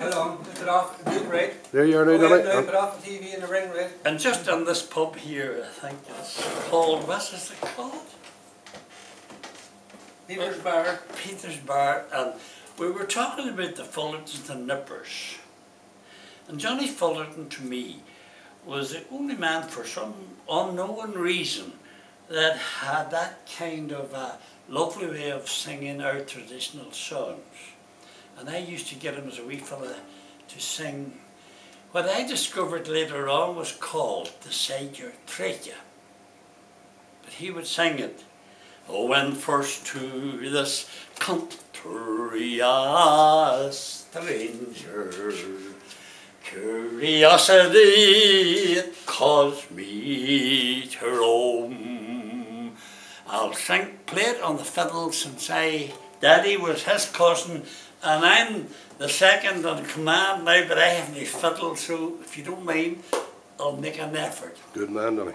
Hold on, put it off, do right. There you are now, Go ahead Dolly. now, put off the TV in the ring, right? And just on this pub here, I think it's called, what is it called? Peter's Bar. Peter's Bar, and we were talking about the Fullertons and Nippers. And Johnny Fullerton to me was the only man for some unknown reason that had that kind of a lovely way of singing our traditional songs. And I used to get him as a wee fella to sing what I discovered later on was called the Sager Trachea. But he would sing it. Oh, when first to this country a stranger, curiosity it caused me to roam. I'll sing, play it on the fiddle since I, Daddy was his cousin, and I'm the second in command now, but I have my fiddle, so if you don't mind, I'll make an effort. Good man, Dolly.